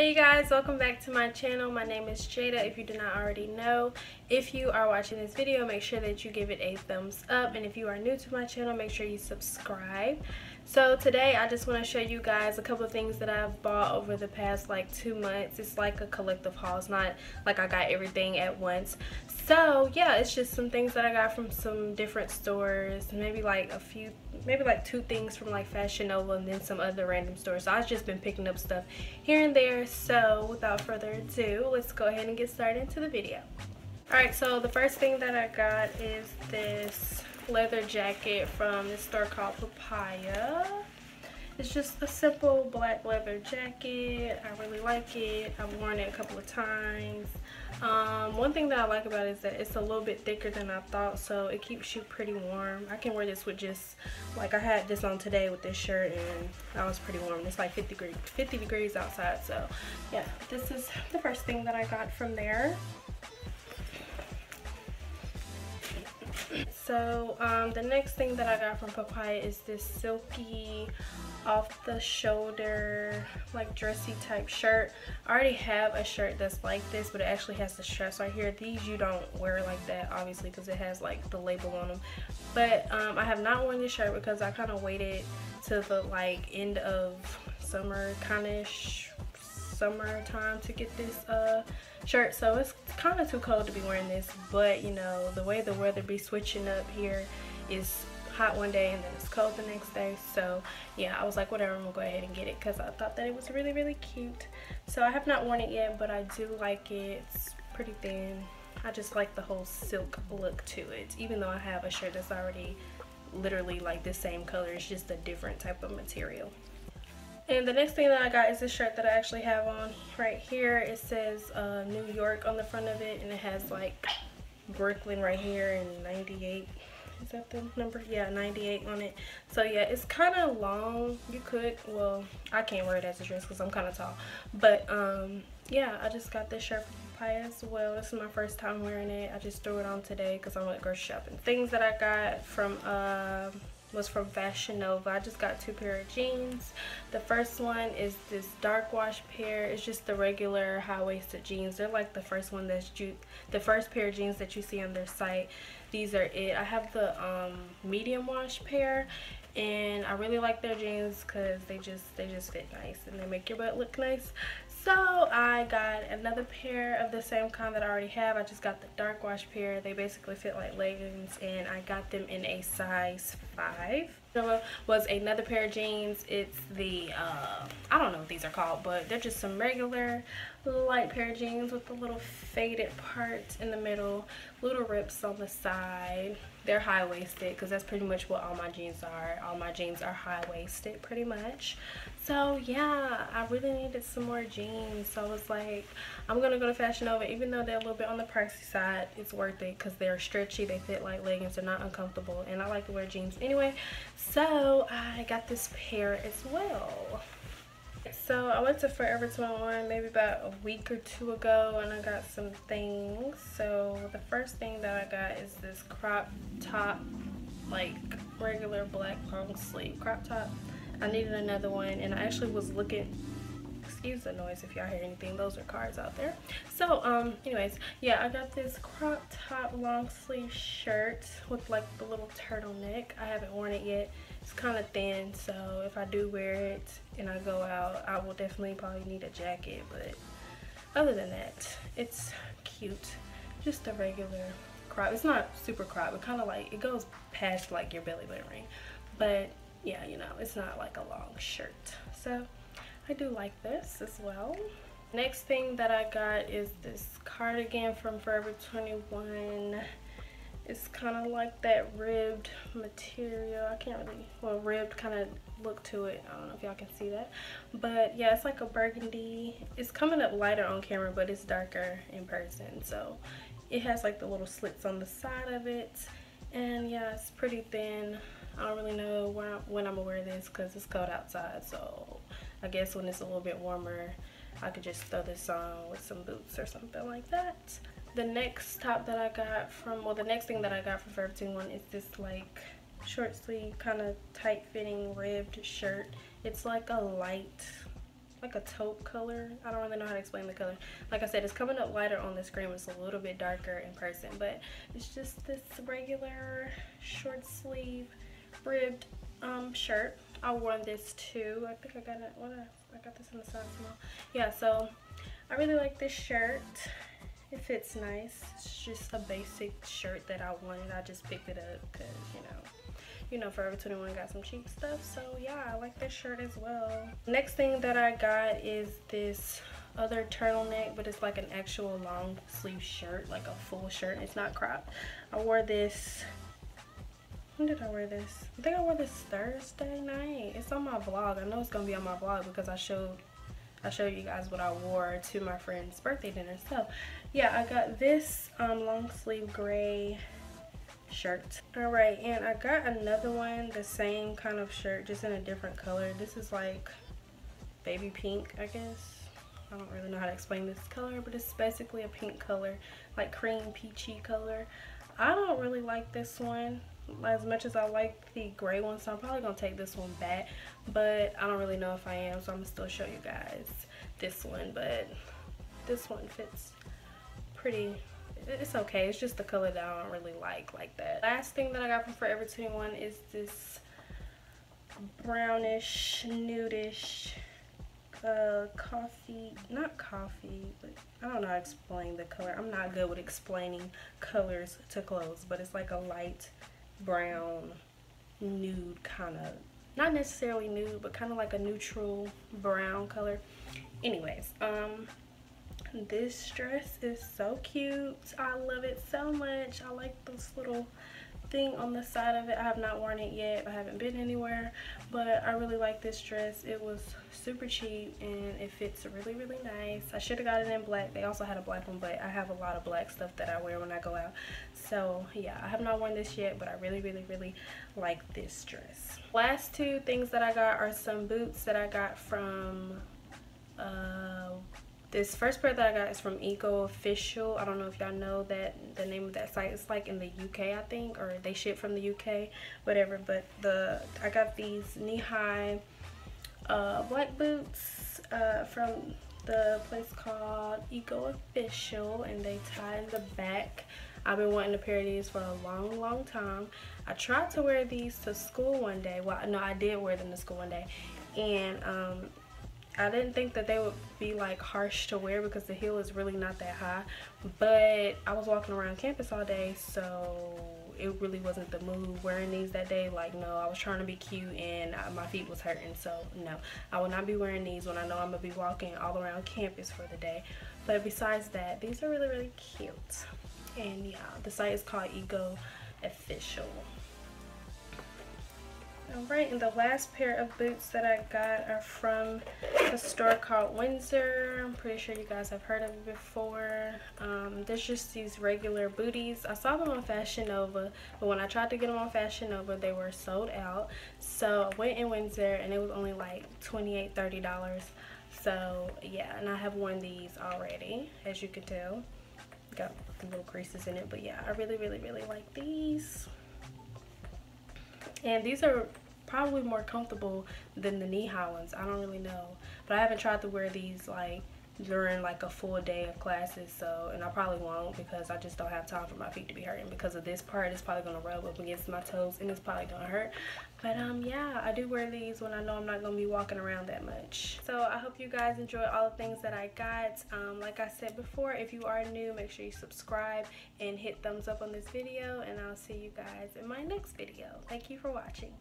Hey you guys, welcome back to my channel. My name is Jada if you do not already know. If you are watching this video, make sure that you give it a thumbs up. And if you are new to my channel, make sure you subscribe. So today I just want to show you guys a couple of things that I've bought over the past like two months. It's like a collective haul. It's not like I got everything at once. So yeah, it's just some things that I got from some different stores. Maybe like a few, maybe like two things from like Fashion Nova and then some other random stores. So I've just been picking up stuff here and there. So without further ado, let's go ahead and get started into the video. Alright, so the first thing that I got is this leather jacket from this store called Papaya. It's just a simple black leather jacket. I really like it. I've worn it a couple of times. Um, one thing that I like about it is that it's a little bit thicker than I thought, so it keeps you pretty warm. I can wear this with just, like I had this on today with this shirt and I was pretty warm. It's like 50 degrees, 50 degrees outside, so yeah, this is the first thing that I got from there. So um, the next thing that I got from Papaya is this silky off the shoulder like dressy type shirt. I already have a shirt that's like this but it actually has the straps right here. These you don't wear like that obviously because it has like the label on them. But um, I have not worn this shirt because I kind of waited to the like end of summer kind of summertime to get this uh, shirt. So it's kind of too cold to be wearing this but you know the way the weather be switching up here is hot one day and then it's cold the next day. So yeah I was like whatever I'm gonna go ahead and get it because I thought that it was really really cute. So I have not worn it yet but I do like it. It's pretty thin. I just like the whole silk look to it even though I have a shirt that's already literally like the same color. It's just a different type of material and the next thing that I got is this shirt that I actually have on right here. It says uh, New York on the front of it and it has like Brooklyn right here and 98. Is that the number? Yeah, 98 on it. So yeah, it's kind of long. You could, well, I can't wear it as a dress because I'm kind of tall. But um, yeah, I just got this shirt from Papaya as well. This is my first time wearing it. I just threw it on today because I went grocery shopping. Things that I got from... Uh, was from Fashion Nova. I just got two pair of jeans. The first one is this dark wash pair. It's just the regular high-waisted jeans. They're like the first one that's you the first pair of jeans that you see on their site. These are it. I have the um, medium wash pair and I really like their jeans because they just they just fit nice and they make your butt look nice so I got another pair of the same kind that I already have. I just got the dark wash pair. They basically fit like leggings and I got them in a size 5. Was another pair of jeans. It's the, uh, I don't know what these are called, but they're just some regular light pair of jeans with the little faded part in the middle, little rips on the side. They're high-waisted because that's pretty much what all my jeans are. All my jeans are high-waisted pretty much. So yeah, I really needed some more jeans. So I was like, I'm gonna go to Fashion Nova. Even though they're a little bit on the pricey side, it's worth it because they're stretchy. They fit like leggings. They're not uncomfortable. And I like to wear jeans anyway. So I got this pair as well. So I went to Forever 21 maybe about a week or two ago and I got some things. So the first thing that I got is this crop top, like regular black long sleeve crop top. I needed another one and I actually was looking excuse the noise if y'all hear anything those are cars out there so um anyways yeah i got this crop top long sleeve shirt with like the little turtleneck i haven't worn it yet it's kind of thin so if i do wear it and i go out i will definitely probably need a jacket but other than that it's cute. Just a regular crop. It's not super crop it kind of like it goes past like your belly button ring. But yeah you know it's not like a long shirt. So I do like this as well. Next thing that I got is this cardigan from Forever 21 it's kind of like that ribbed material. I can't really well ribbed kind of look to it. I don't know if y'all can see that. But yeah it's like a burgundy. It's coming up lighter on camera but it's darker in person. So it has like the little slits on the side of it. And yeah it's pretty thin. I don't really know when, I, when I'm gonna wear this because it's cold outside. So I guess when it's a little bit warmer I could just throw this on with some boots or something like that the next top that I got from well the next thing that I got from Forever 21 is this like short sleeve kind of tight fitting ribbed shirt it's like a light like a taupe color. I don't really know how to explain the color. Like I said, it's coming up lighter on the screen. It's a little bit darker in person, but it's just this regular short sleeve ribbed um, shirt. I wore this too. I think I got it. What I, I got this in the size small. Yeah, so I really like this shirt. It fits nice. It's just a basic shirt that I wanted. I just picked it up because, you know, you know forever 21 got some cheap stuff so yeah i like this shirt as well next thing that i got is this other turtleneck but it's like an actual long sleeve shirt like a full shirt it's not cropped i wore this when did i wear this i think i wore this thursday night it's on my vlog i know it's gonna be on my vlog because i showed I showed you guys what I wore to my friend's birthday dinner. So, yeah, I got this um, long sleeve gray shirt. All right and i got another one the same kind of shirt just in a different color. This is like baby pink i guess. I don't really know how to explain this color but it's basically a pink color like cream peachy color. I don't really like this one as much as i like the gray one so i'm probably gonna take this one back but i don't really know if i am so i'm gonna still show you guys this one but this one fits pretty it's okay. It's just the color that i don't really like like that. Last thing that i got from forever 21 is this brownish nudish uh coffee not coffee but i don't know how to explain the color. I'm not good with explaining colors to clothes but it's like a light brown nude kind of not necessarily nude but kind of like a neutral brown color. Anyways um this dress is so cute. I love it so much. I like this little thing on the side of it. I have not worn it yet. I haven't been anywhere but i really like this dress. It was super cheap and it fits really really nice. I should have got it in black. They also had a black one but i have a lot of black stuff that i wear when i go out. So yeah i have not worn this yet but i really really really like this dress. Last two things that i got are some boots that i got from uh this first pair that I got is from Ego Official. I don't know if y'all know that the name of that site. It's like in the UK, I think, or they ship from the UK, whatever. But the I got these knee-high uh, black boots uh, from the place called Ego Official, and they tie in the back. I've been wanting a pair of these for a long, long time. I tried to wear these to school one day. Well, no, I did wear them to school one day, and um, I didn't think that they would be like harsh to wear because the heel is really not that high. But I was walking around campus all day so it really wasn't the mood wearing these that day. Like no I was trying to be cute and uh, my feet was hurting so no. I will not be wearing these when I know I'm gonna be walking all around campus for the day. But besides that these are really really cute. And yeah the site is called Ego Official Alright, and the last pair of boots that I got are from a store called Windsor. I'm pretty sure you guys have heard of it before. Um, there's just these regular booties. I saw them on Fashion Nova, but when I tried to get them on Fashion Nova, they were sold out. So I went in Windsor and it was only like $28, $30. So yeah, and I have worn these already, as you can tell. Got little creases in it, but yeah, I really, really, really like these and these are probably more comfortable than the knee-high ones. I don't really know. But i haven't tried to wear these like during like a full day of classes so and I probably won't because I just don't have time for my feet to be hurting because of this part. It's probably gonna rub up against my toes and it's probably gonna hurt. But um yeah I do wear these when I know I'm not gonna be walking around that much. So I hope you guys enjoy all the things that I got. Um like I said before if you are new make sure you subscribe and hit thumbs up on this video and I'll see you guys in my next video. Thank you for watching